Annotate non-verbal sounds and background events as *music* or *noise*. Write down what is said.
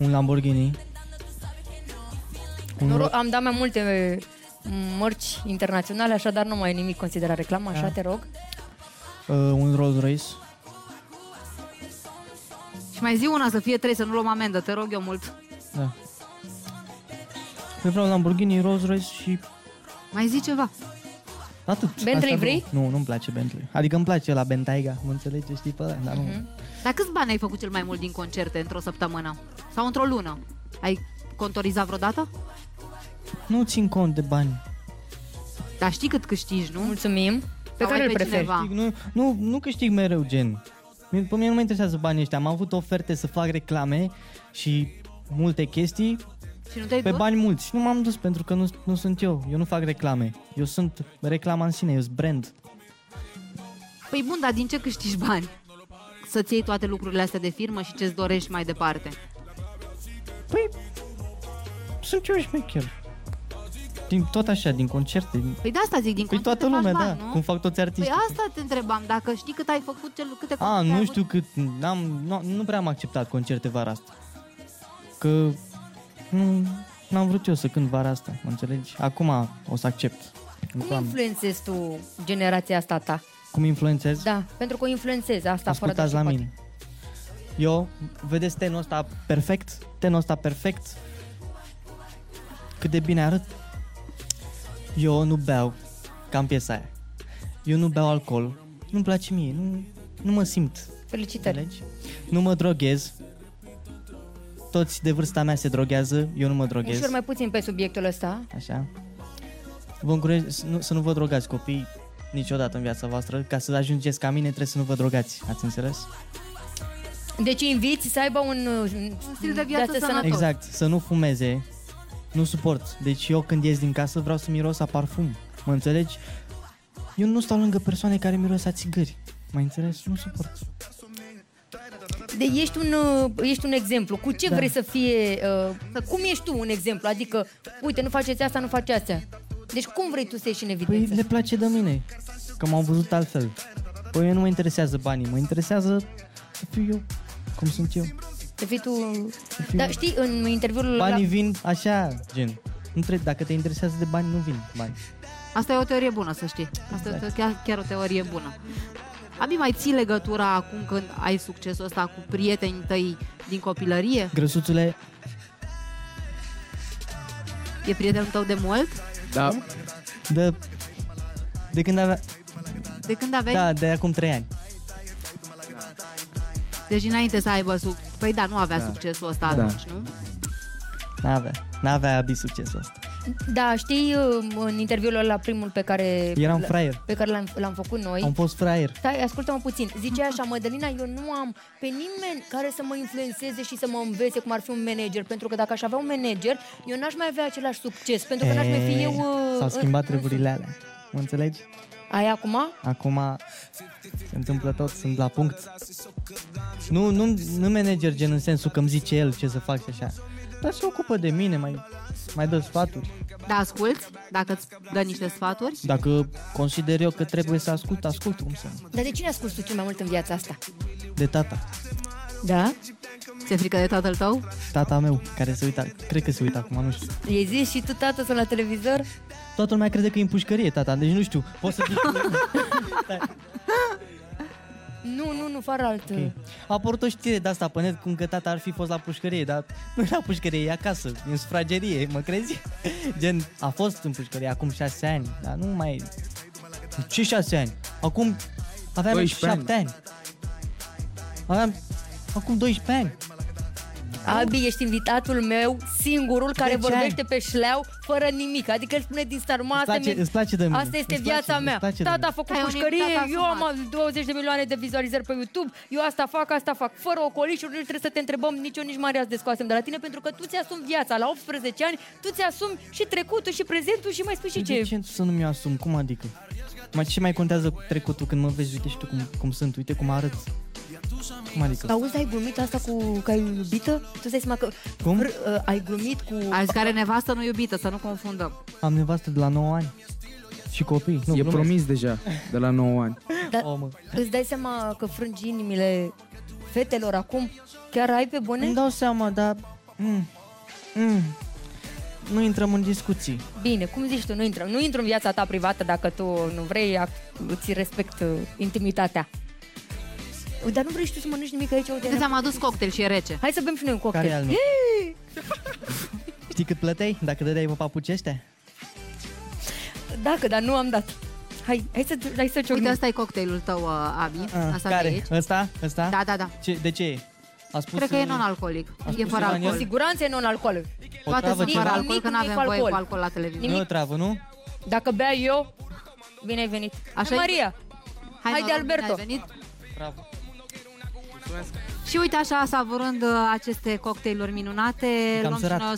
Un Lamborghini. Un Noro- ro- am dat mai multe uh, mărci internaționale, așadar nu mai e nimic considerat reclamă, așa Da. te rog. uh, un Rolls Royce. Și mai zi una să fie trei, să nu luăm amendă, te rog eu mult. Da. Eu vreau Lamborghini, Rolls Royce și Mai zi ceva. Atât. Bentley Astea vrei? două. Nu, nu-mi place Bentley. Adică îmi place la Bentayga, mă înțelegi, știi pe ăla, dar nu. Mhm. Dar câți bani ai făcut cel mai mult din concerte într-o săptămână? Sau într-o lună? Ai contorizat vreodată? Nu țin cont de bani. Dar știi cât câștigi, nu? Mulțumim. Pe Sau care ai îl pe preferi? cineva? Câștig, nu, nu, nu câștig mereu, gen. Mie- Pe mine nu mă interesează banii ăștia. Am avut oferte să fac reclame și multe chestii Și nu te-ai pe dus? bani mulți. Și nu m-am dus pentru că nu, nu sunt eu. Eu nu fac reclame. Eu sunt reclama în sine, eu sunt brand. Păi bun, dar din ce câștigi bani? Să-ți iei toate lucrurile astea de firmă și ce-ți dorești mai departe. Păi, sunt eu șmecher. Din tot așa, din concerte. Din... Păi de asta zic, din Păi concerte toată lumea, faci da. bani, nu? Cum fac toți Păi artiștii. asta te întrebam, dacă știi cât ai făcut, cel, câte A, concerte ai nu avut? știu cât, n-am, nu, nu prea am acceptat concerte vara asta. Că nu, n-am vrut eu să cânt vara asta, mă înțelegi? Acum o să accept. Nu Cum prea am- influențezi tu generația asta ta? Cum influențez? Da, pentru că o influențezi asta fără doar Ascultați și la poate. mine. Eu, vedeți tenul ăsta perfect? Tenul ăsta perfect? Cât de bine arăt? Eu nu beau, cam piesa aia. Eu nu beau alcool, nu-mi place mie, nu, nu mă simt Felicitări. Înțelegi? Nu mă droghez. Toți de vârsta mea se droghează, eu nu mă droghez. Ușor mai puțin pe subiectul ăsta. Așa. Vă încurajez să nu, să nu vă drogați copii niciodată în viața voastră. Ca să ajungeți ca mine trebuie să nu vă drogați. Ați înțeles? Deci inviți să aibă un, un stil de viață sănătos. Exact. Să nu fumeze. Nu suport. Deci eu când ies din casă vreau să miros a parfum. Mă înțelegi? Eu nu stau lângă persoane care miros a țigări. Mă înțeles? Nu suport. De, ești, un, uh, ești un exemplu. Cu ce Da. vrei să fie... Uh, cum ești tu un exemplu? Adică, uite, nu faceți asta, nu faci asta. Deci cum vrei tu să ieși în Păi evidență? le place de mine, că m-au văzut altfel. Păi eu nu mă interesează banii, mă interesează să fiu eu, cum sunt eu. Să fii tu... fiu- Da, știi, în interviul Banii la... vin așa, gen. Nu trebuie, dacă te interesează de bani, nu vin bani. Asta e o teorie bună, să știi. Asta e Exact. o- chiar, chiar o teorie bună. Abi, mai ții legătura acum când ai succesul ăsta cu prietenii tăi din copilărie? Grăsuțule, E prietenul tău de mult? Da, de, de când avea, De când aveai? da, de acum trei ani. Deci înainte să aibă suc... Păi da, nu avea Da. succesul ăsta Da. atunci, nu? N-avea, n-avea abi succesul ăsta. Da, știi, uh, în interviul ăla primul pe care... Eram fraier, Pe care l-am, l-am făcut noi. am fost fraier. Stai, ascultă-mă puțin. Zicea așa, Mădălina, eu nu am pe nimeni care să mă influențeze și să mă învețe cum ar fi un manager, pentru că dacă aș avea un manager, eu n-aș mai avea același succes, pentru că n-aș mai fi E, eu... uh, S-au în- schimbat în- treburile alea. Mă înțelegi? Ai acum? Acum se întâmplă tot, sunt la punct. Nu, nu, nu manager gen în sensul că îmi zice el ce să fac și așa. Dar se ocupă de mine, mai, mai dă sfaturi. Da, asculți? Dacă îți dă niște sfaturi? Dacă consider eu că trebuie să ascult, ascult cum să nu. Dar de cine asculti tu cel mai mult în viața asta? De tata. Da? Ți-e frică de tatăl tău? Tata meu, care se uita, cred că se uită acum, nu știu. E zis și tu, tată, sunt la televizor? Toată lumea crede că e în pușcărie, tata, deci nu știu, pot să zic... *laughs* Nu, nu, nu, fără alt. Ok. A apărut o știre de asta pe net cum că tata ar fi fost la pușcărie, dar nu e la pușcărie, e acasă, e în sufragerie, mă crezi? *laughs* Gen, a fost în pușcărie acum șase ani, dar nu mai... Ce șase ani? Acum aveam 12 ani. șapte ani. Aveam acum 12 ani. Abi, ești invitatul meu, singurul care ce vorbește ai? pe șleau, fără nimic. Adică el spune din start, mă, Îți asta, place, mi- îți place de mine. asta este îți viața place, mea. Îți place de Tata mine. a făcut Ai un pușcărie, invitat eu am asumat. 20 de milioane de vizualizări pe YouTube, eu asta fac, asta fac, fără ocolișuri, nu trebuie să te întrebăm nici eu, nici Maria să descoasem de la tine, pentru că tu ți-asumi viața. La 18 ani, tu ți-asumi și trecutul, și prezentul, și mai spui și De ce. ce să nu mi-o asum? Cum adică? Mai ce mai contează trecutul când mă vezi? Uite și tu cum, cum sunt, uite cum arăt. Cum adică? Auzi, ai glumit asta cu că ai iubită? Tu îți dai seama că Cum? r- uh, ai glumit cu... A zis că are nevastă nu iubită, să nu confundăm. Am nevastă de la 9 ani. Și copii. Nu, e glumesc. promis deja, de la 9 ani. Dar O, mă. îți dai seama că frângi inimile fetelor acum? Chiar ai pe bune? Îmi dau seama, dar Mm. Mm. Nu intrăm în discuții. Bine, cum zici tu, nu intră. Nu intru în viața ta privată dacă tu nu vrei, ac- îți respect uh, intimitatea. Ui, Dar nu vrei și tu să mănânci nimic aici? Uite, Uite, ți-am adus cocktail și e rece. Hai să bem și noi un cocktail. Care e al meu? Știi cât plăteai dacă dădeai pe papuci ăștia? Dacă, dar nu am dat. Hai, hai să, hai să ciocnim. Uite, asta e cocktailul tău, uh, Abi. Ah, Asta de care? aici. Ăsta? Ăsta? Da, da, da. Ce, de ce e? A spus, Cred că e uh, non-alcoolic. a E spus fără Ioan Cu alcool. siguranță e non-alcoolic. o Toate travă sunt ceva? fără Nimic, alcool, că nu nimic avem voie alcool. cu alcool la televiziune. Nu e o travă, nu? Dacă bea eu, bine ai venit. Așa-i? Maria, Hai de noroc, bine Alberto. ai venit. Bravo. Și uite așa, savurând uh, aceste cocktailuri minunate, Cam luăm și sărat. noi o